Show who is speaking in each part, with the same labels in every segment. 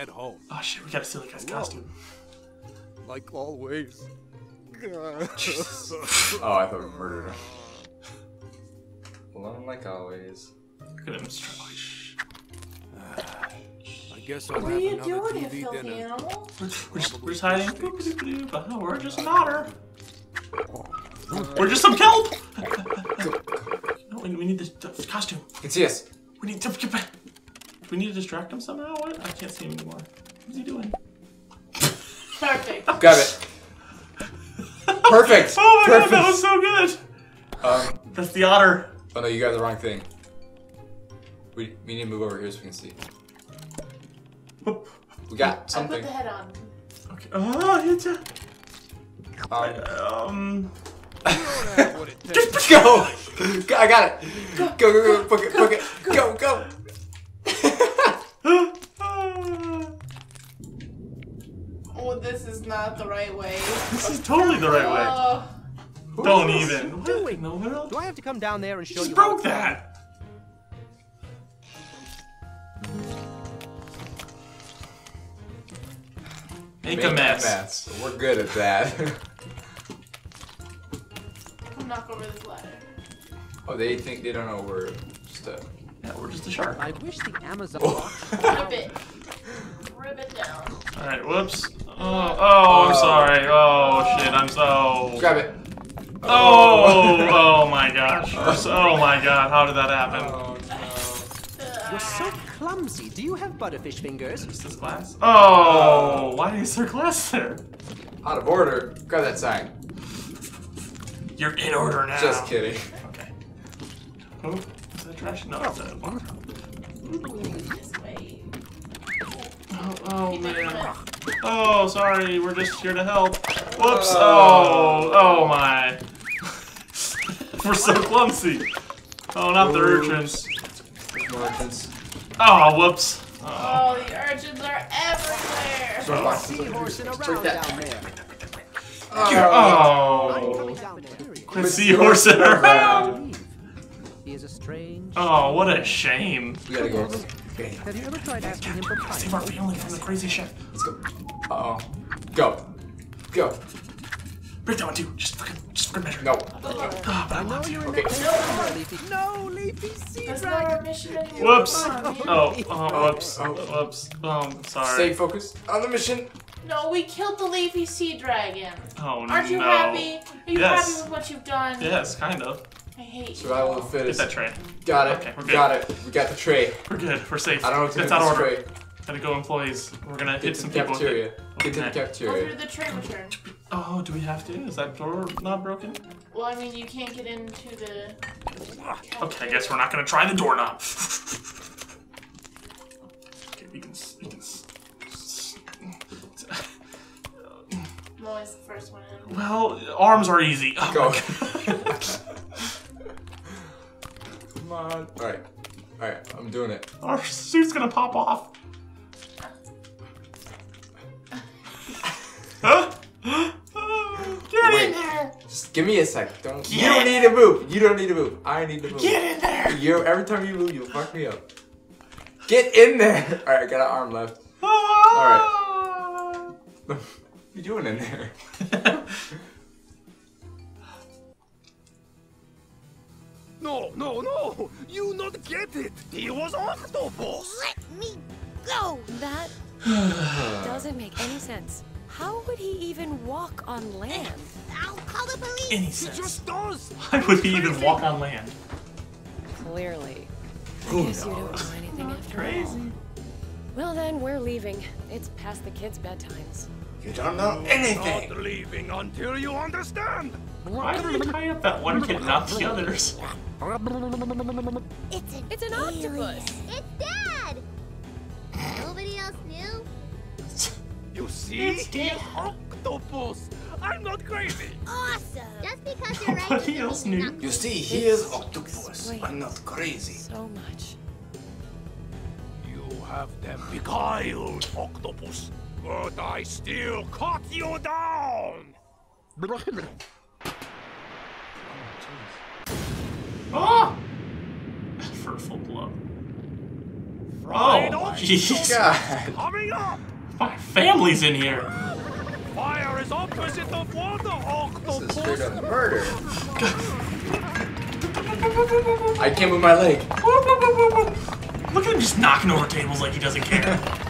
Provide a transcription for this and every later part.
Speaker 1: head home.
Speaker 2: Oh shit, we gotta steal the guy's costume.
Speaker 1: Like always.
Speaker 3: Oh, I thought we murdered him. Alone like always.
Speaker 2: Look at him. just trying- oh.
Speaker 1: I guess I'll
Speaker 4: What are you
Speaker 1: another
Speaker 4: doing, you
Speaker 1: TV
Speaker 4: filthy
Speaker 1: dinner.
Speaker 4: animal?
Speaker 2: We're just, we're just, we're just hiding. Boop-a-doop-a-doop. Oh, we're just an otter. Oh. We're just some kelp. no, we, we need this costume.
Speaker 3: You can see us.
Speaker 2: We need to get back. Do we need to distract him somehow? What? I can't see him anymore. What's he doing?
Speaker 4: Perfect.
Speaker 3: Got it. Perfect.
Speaker 2: Oh my
Speaker 3: Perfect.
Speaker 2: god, that was so good.
Speaker 3: Um,
Speaker 2: That's the otter.
Speaker 3: oh no, you got the wrong thing. We, we need to move over here so we can see. We got
Speaker 4: I put
Speaker 3: something.
Speaker 4: the head on.
Speaker 2: Okay. Oh, it's a,
Speaker 3: Um,
Speaker 2: um.
Speaker 1: What it takes.
Speaker 3: go! Go, I got it! Go, go, go, book it, book it. Go, go!
Speaker 4: Oh, this is not the right way.
Speaker 2: This is totally the right way.
Speaker 4: Oh,
Speaker 2: Don't even. What
Speaker 5: doing?
Speaker 2: in the world?
Speaker 5: Do I have to come down there and show you? how
Speaker 2: broke that. Make a mess.
Speaker 3: We're good at that.
Speaker 4: I'll knock over this ladder.
Speaker 3: oh, they think they don't know we're just a.
Speaker 2: Yeah, we're just a shark.
Speaker 5: I wish the Amazon. Oh.
Speaker 4: Rip it. Rip it down.
Speaker 2: All right. Whoops. Oh, oh, I'm uh, sorry. Oh uh, shit. I'm so.
Speaker 3: Grab it.
Speaker 2: Oh, oh, oh, oh my gosh. Oh my god. How did that happen?
Speaker 3: Oh no.
Speaker 5: You're uh, so clumsy. Do you have butterfish fingers?
Speaker 2: Is this glass? Oh, why is there glass there?
Speaker 3: Out of order. Grab that sign.
Speaker 2: You're in order now.
Speaker 3: Just kidding.
Speaker 2: Okay. Oh, is that trash? No, it's a bar.
Speaker 4: This way.
Speaker 2: Oh, oh man. Oh, sorry. We're just here to help. Whoops. Oh, oh, oh my. We're so clumsy. Oh, not the urchins. Oh, whoops. Oh.
Speaker 4: Oh, the urchins are everywhere.
Speaker 5: Seahorse and
Speaker 3: Take
Speaker 5: around
Speaker 3: that.
Speaker 5: down there.
Speaker 2: Oh.
Speaker 5: Coming down there.
Speaker 2: Quit seahorsing around.
Speaker 5: He is a strange.
Speaker 2: Oh, what a shame.
Speaker 3: We gotta go. Okay,
Speaker 5: Have you ever tried asking him for
Speaker 2: Save our family from the crazy shit.
Speaker 3: let's go. Uh oh. Go. Go.
Speaker 2: Break that one too. Just fucking, just for measure.
Speaker 3: No.
Speaker 2: Ah, but I
Speaker 5: I know you're
Speaker 3: Okay.
Speaker 5: that area, Leafy. No, Leafy, sea
Speaker 4: That's not
Speaker 5: dragon.
Speaker 4: our mission anymore.
Speaker 2: Whoops. Oh, oh, whoops.
Speaker 3: Oh.
Speaker 2: Whoops. Oh, I'm sorry.
Speaker 3: Stay focused on the mission.
Speaker 4: No, we killed the leafy sea dragon.
Speaker 2: Oh, no.
Speaker 4: Aren't you happy? Are you
Speaker 2: Yes.
Speaker 4: happy with what you've done?
Speaker 2: Yes, kind of.
Speaker 4: I hate you.
Speaker 3: Survival of the
Speaker 2: Get
Speaker 3: fittest.
Speaker 2: that tray.
Speaker 3: Got it.
Speaker 2: Okay, we're good.
Speaker 3: Got it. We got the tray.
Speaker 2: We're good. We're safe.
Speaker 3: I don't know what to do
Speaker 2: That's
Speaker 3: with
Speaker 2: out
Speaker 3: this
Speaker 2: of order.
Speaker 3: tray.
Speaker 2: Gotta go, employees. We're gonna
Speaker 3: Get
Speaker 2: hit
Speaker 3: to
Speaker 2: some
Speaker 3: the
Speaker 2: people.
Speaker 3: cafeteria. Get to the
Speaker 2: Okay.
Speaker 4: Go
Speaker 3: cafeteria.
Speaker 4: through the tray return.
Speaker 2: Oh, do we have to? Is that door not broken?
Speaker 4: Well, I mean, you can't get into the.
Speaker 2: Okay, I guess we're not gonna try the doorknob. okay, we can. s- We can. s- s-
Speaker 4: I'm always the first one in.
Speaker 2: Well, arms are easy. Oh
Speaker 3: Go.
Speaker 2: my God.
Speaker 3: Doing it.
Speaker 2: Our suit's gonna pop off. Huh? Get
Speaker 3: Wait.
Speaker 2: in there!
Speaker 3: Just give me a sec. Don't. You don't need to move. You don't need to move. I need to move.
Speaker 2: Get in there!
Speaker 3: You every time you move, you fuck me up. Get in there. All right, I got an arm left. Ah!
Speaker 2: All
Speaker 3: What are you doing in there?
Speaker 1: No, no, no! You not get it! He was octopus!
Speaker 6: Let me go!
Speaker 7: That doesn't make any sense. How would he even walk on land?
Speaker 6: I'll call the police!
Speaker 2: Any
Speaker 1: He
Speaker 2: sense?
Speaker 1: just does!
Speaker 2: Why would he even walk on land?
Speaker 7: Clearly. I guess you don't know anything after all.
Speaker 2: Crazy.
Speaker 7: Well then, we're leaving. It's past the kids' bedtimes.
Speaker 3: You don't know anything.
Speaker 1: Not leaving until you understand!
Speaker 2: Why did they tie up that one kid, not the others?
Speaker 6: It's an,
Speaker 7: It's an octopus.
Speaker 6: It's Dad! Nobody else knew?
Speaker 1: You see?
Speaker 2: It's
Speaker 1: He's octopus! I'm not crazy!
Speaker 6: Awesome! Just because you're right
Speaker 2: Nobody
Speaker 6: doesn't
Speaker 2: else knew.
Speaker 6: you're not
Speaker 3: You see, he is octopus.
Speaker 7: Explains
Speaker 3: I'm not crazy.
Speaker 7: So much.
Speaker 1: You have them beguiled, octopus! But I still cut you down!
Speaker 2: Ah! For full blow.
Speaker 1: Right
Speaker 2: Oh,
Speaker 1: on.
Speaker 2: jeez.
Speaker 3: God.
Speaker 1: Coming up.
Speaker 2: My family's in here.
Speaker 1: Fire is opposite of water, octopus.
Speaker 3: This is straight up murder. I can't move my leg.
Speaker 2: Look at him just knocking over tables like he doesn't care.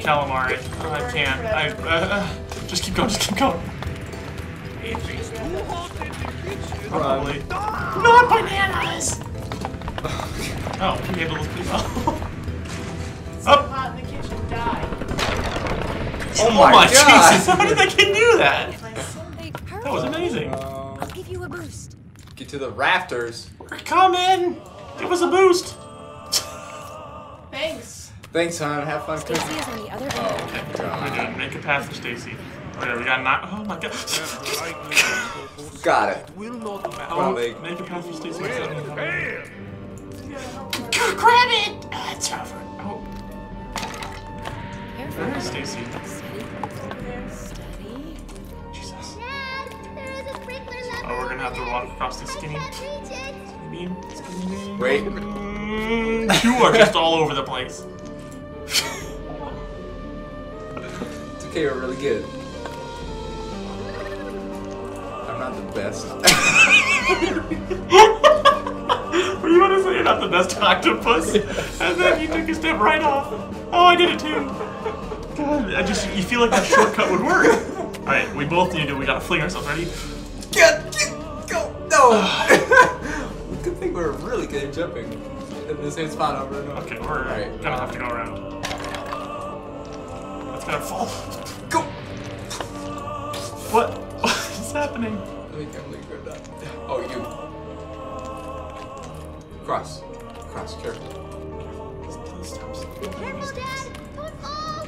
Speaker 2: calamari. Oh, I can't. I. Uh, uh, just keep going. Just keep going.
Speaker 1: If it's too hot in the kitchen,
Speaker 2: Probably. Not bananas. Oh, we handled this pretty well.
Speaker 4: So
Speaker 2: Up.
Speaker 4: in the kitchen, die.
Speaker 3: Oh my,
Speaker 2: my
Speaker 3: god.
Speaker 2: Jesus! How did that kid do that?
Speaker 4: My son.
Speaker 7: Hey, hurry.
Speaker 2: That was amazing.
Speaker 3: Uh,
Speaker 7: I'll give you a boost.
Speaker 3: get to the rafters.
Speaker 2: We're coming. Give us a boost.
Speaker 4: Thanks.
Speaker 3: Thanks, hon. Have fun
Speaker 7: Stacy is on the other end.
Speaker 3: Oh,
Speaker 2: We're
Speaker 3: God.
Speaker 2: good. Make a path for Stacy. Okay, we got not. Oh my god.
Speaker 3: Got it.
Speaker 1: Will not matter.
Speaker 3: Come.
Speaker 2: Make a path for Stacy.
Speaker 1: Here.
Speaker 2: Grab it! Ah, it's over. Oh, where is Stacy?
Speaker 7: Steady. Steady.
Speaker 2: Jesus.
Speaker 6: Dad, there is a sprinkler level.
Speaker 2: Oh, we're gonna have to walk across the
Speaker 6: I
Speaker 2: skinny.
Speaker 6: can't reach it.
Speaker 2: beam. Skinny beam.
Speaker 3: Wait.
Speaker 2: You are just all over the place.
Speaker 3: Okay, we're really good. I'm not the best.
Speaker 2: Were you gonna say you're not the best octopus? And then you took a step right off. Oh, I did it too. God, I just you feel like that shortcut would work. All right, we both need to. We gotta fling ourselves. Ready?
Speaker 3: Get, get, go, no! Good thing we're really good at jumping in the same spot over and over.
Speaker 2: Okay, we're
Speaker 3: Alright.
Speaker 2: gonna have to go around. That's gonna fall.
Speaker 3: Go!
Speaker 2: What? What is happening?
Speaker 3: Let me, let me grab that. Oh, you. Cross. Cross, careful.
Speaker 6: Careful, Dad. Don't fall.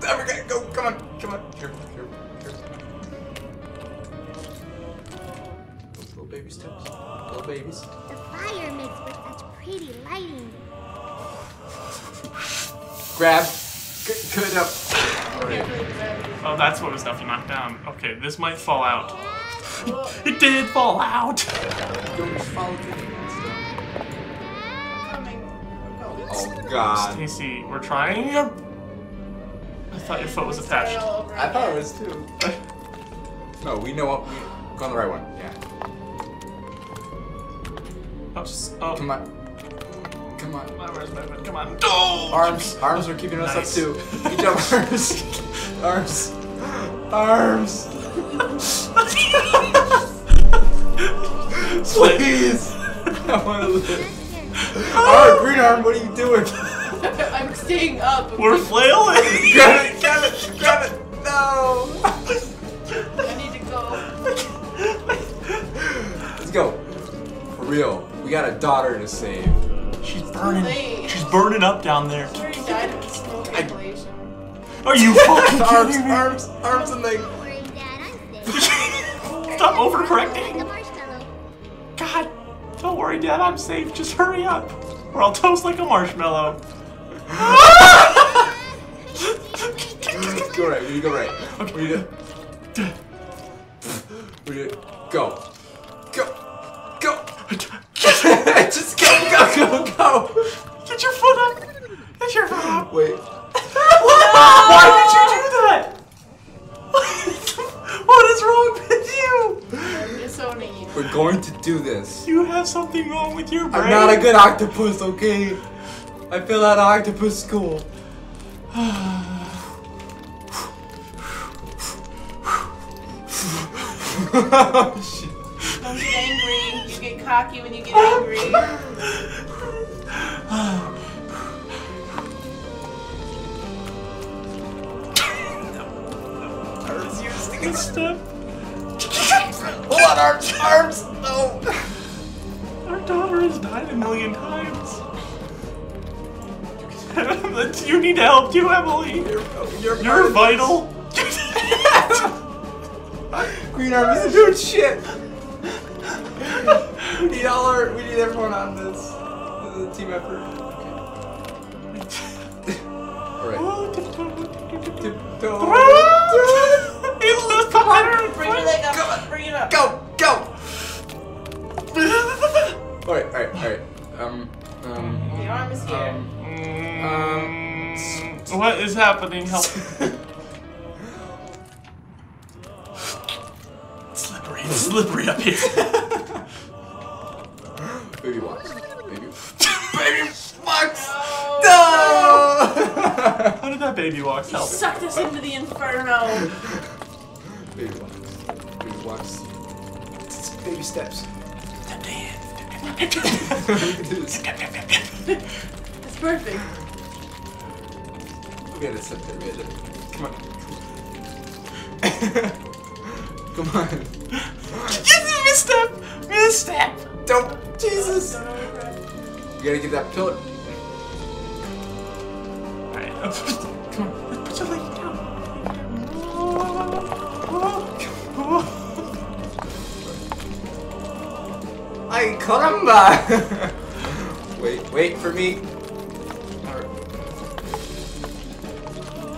Speaker 3: There we go, go, come on, come on. Careful, careful, careful. Those little baby steps. Little babies.
Speaker 6: The fire makes for such pretty lighting.
Speaker 3: Grab. Good, good up.
Speaker 2: Oh, that's what was stuff you knocked down. Okay, this might fall out. It did fall out.
Speaker 3: Don't just follow through the
Speaker 4: Coming. Go.
Speaker 3: Oh, God.
Speaker 2: Stacy, we're trying. I thought your foot was attached.
Speaker 3: I thought it was too. No, we know what. Go on the right one. Yeah.
Speaker 2: Oh, s- oh.
Speaker 3: Come on. Come on.
Speaker 2: Where's my foot? Come on. Oh!
Speaker 3: Arms, arms are keeping us
Speaker 2: Nice.
Speaker 3: up too. Each of arms, arms, arms. Please. I want to live.
Speaker 6: That's
Speaker 3: Oh, green arm, what are you doing?
Speaker 4: I'm staying up.
Speaker 2: We're flailing.
Speaker 3: grab it, grab it, grab it. No.
Speaker 4: I need to go.
Speaker 3: Let's go. For real. We got a daughter to save.
Speaker 2: She's burning.
Speaker 4: late.
Speaker 2: She's burning up down there.
Speaker 4: I already died of smoke inhalation.
Speaker 2: Are you fucking
Speaker 3: arms,
Speaker 2: kidding me?
Speaker 3: arms, arms, and legs.
Speaker 6: Don't worry, Dad. I'm safe.
Speaker 2: Stop overcorrecting. God, don't worry, Dad. I'm safe. Just hurry up, or I'll toast like a marshmallow.
Speaker 3: Go right. We go right. We need to. We need to go. Go. Go. Just go, go, go, go.
Speaker 2: Get your foot up. Get your foot up.
Speaker 3: Wait. What?
Speaker 2: Why did you do that? what is wrong with you?
Speaker 4: I'm disowning you.
Speaker 3: We're going to do this.
Speaker 2: You have something wrong with your brain.
Speaker 3: I'm not a good octopus, okay? I fell out of octopus school. oh, shit.
Speaker 4: Don't get angry. You get cocky when you get angry.
Speaker 3: You
Speaker 2: Step.
Speaker 3: Hold on, arms, arms. No.
Speaker 2: Our daughter has died a million times. you need help too, Emily.
Speaker 3: You're, you're,
Speaker 2: You're vital.
Speaker 3: Green arm isn't doing shit. we need all our, we need everyone on this. This is a team effort. Okay. Alright.
Speaker 2: Oh, tiptoe, tiptoe, on!
Speaker 3: Bring
Speaker 2: your leg
Speaker 4: up! Bring it up! Go!
Speaker 3: Go! alright, alright, alright. Um, um.
Speaker 2: The arm
Speaker 4: is here.
Speaker 2: Um. um what is happening? Help. slippery, slippery up here.
Speaker 3: Baby walks. Baby. Baby walks! No! no!
Speaker 2: How did that baby walks help?
Speaker 4: You sucked us into the inferno.
Speaker 3: Baby walks. Baby walks. Baby steps. Look at this.
Speaker 4: It's perfect.
Speaker 3: We gotta sit there. We gotta. Come on. Come on.
Speaker 2: Yes, misstep! Misstep!
Speaker 3: Don't. Jesus.
Speaker 4: Don't overcorrect.
Speaker 3: You gotta get that pillar.
Speaker 2: Alright,
Speaker 3: Ay, caramba! wait, wait for me.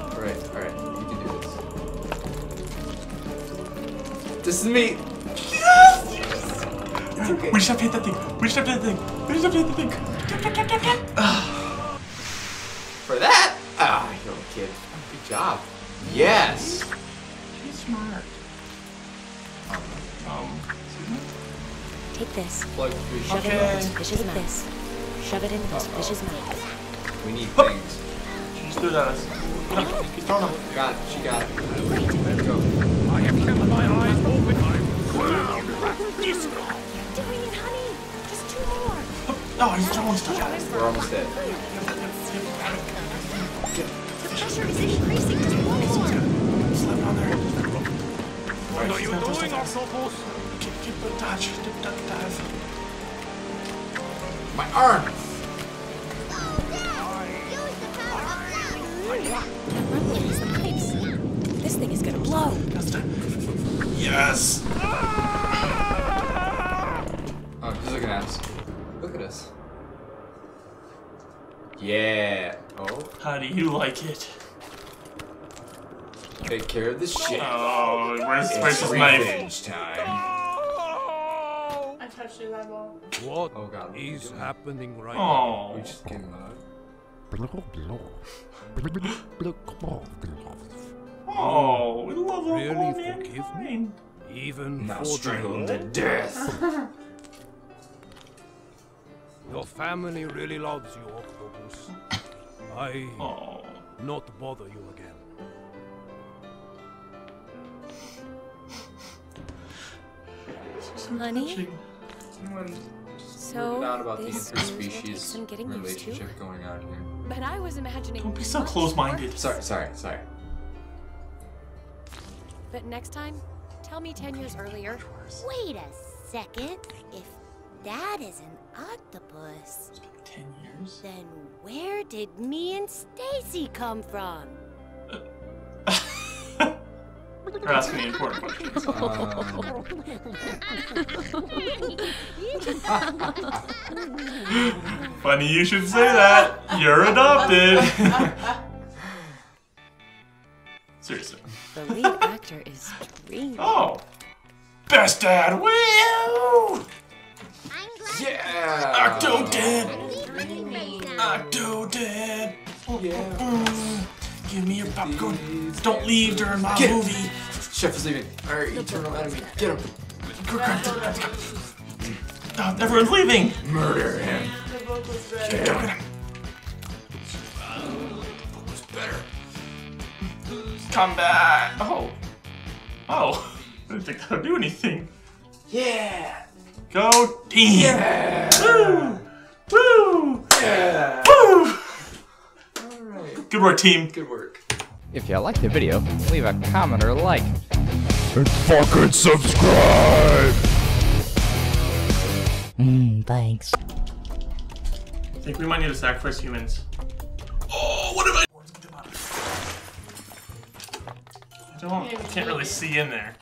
Speaker 3: Alright, alright, we can do this. This is me. Yes. okay.
Speaker 2: We just have to hit that thing. We just have to hit that thing. We just have to hit the thing.
Speaker 3: For that? Ah, you little kid. Good job. Yes.
Speaker 2: She's smart. Um,
Speaker 7: Take this.
Speaker 3: Plug fish.
Speaker 7: Shove it
Speaker 2: Okay.
Speaker 7: into this fish's mouth. This. Shove it into this fish's mouth.
Speaker 3: We need things.
Speaker 2: she just threw it at us. Get him. Keep throwing him.
Speaker 3: Got it. She got it. Let's go.
Speaker 1: I have kept my eyes open. I'm
Speaker 7: You're
Speaker 1: disco.
Speaker 7: doing it, honey. Just two more.
Speaker 2: Oh, he's throwing stuff.
Speaker 3: We're almost dead.
Speaker 7: The pressure is increasing. Just one more.
Speaker 2: Slap on there.
Speaker 1: What are you doing, Octopus?
Speaker 2: Keep, keep a dodge. Dip, duck, dive.
Speaker 3: My arm.
Speaker 6: Use the power of love.
Speaker 7: That rumbling is the. This thing is gonna blow.
Speaker 2: Yes!
Speaker 3: Oh, he's looking at us. Look at us. Yeah. Oh,
Speaker 2: How do you like it?
Speaker 3: take care of the shit.
Speaker 2: Oh, where's, where's his knife?
Speaker 3: Revenge time.
Speaker 4: I touched.
Speaker 1: What
Speaker 3: Oh god.
Speaker 1: is happening right now?
Speaker 2: Oh.
Speaker 3: We just came out.
Speaker 2: Oh, we love all
Speaker 1: Really
Speaker 2: all
Speaker 1: forgive me? Even
Speaker 3: Now
Speaker 1: for
Speaker 3: strangled
Speaker 1: the
Speaker 3: to death.
Speaker 1: Your family really loves you, Octopus. I
Speaker 2: Oh.
Speaker 1: not bother you again.
Speaker 7: Honey?
Speaker 3: Someone
Speaker 7: So,
Speaker 3: out about the
Speaker 7: this is gonna
Speaker 3: interspecies
Speaker 7: some getting used to.
Speaker 3: relationship going on here.
Speaker 7: But I was imagining.
Speaker 2: Don't be so close-minded.
Speaker 3: Sorry, sorry, sorry.
Speaker 7: But next time, tell me 10 years earlier.
Speaker 6: Wait a second. If that is an octopus,
Speaker 2: Ten years?
Speaker 7: Then where did me and Stacy come from?
Speaker 2: You're asking me important questions. Um, Funny you should say that. You're adopted. Seriously.
Speaker 7: The lead actor is dreaming.
Speaker 2: Oh. Best dad. Woo!
Speaker 3: Yeah.
Speaker 2: Octo dead.
Speaker 6: you're leaving right.
Speaker 2: Octo dead.
Speaker 3: Yeah.
Speaker 2: Give me your popcorn. Don't leave during my
Speaker 3: Get
Speaker 2: movie.
Speaker 3: Chef is leaving. Our eternal enemy. Get him.
Speaker 2: Oh, everyone's leaving.
Speaker 3: Murder him.
Speaker 4: The book was better.
Speaker 2: Get him. Come back. Oh. Oh. I didn't think that would do anything.
Speaker 3: Yeah.
Speaker 2: Go team.
Speaker 3: Yeah.
Speaker 2: Woo. Woo.
Speaker 3: Yeah.
Speaker 2: Woo.
Speaker 3: Alright.
Speaker 2: Good work, team.
Speaker 3: Good work.
Speaker 8: If you liked the video, leave a comment or a like.
Speaker 1: And fucking subscribe!
Speaker 8: Mmm, thanks.
Speaker 2: I think we might need to sacrifice humans. Oh, what am I? I don't. I can't really see in there.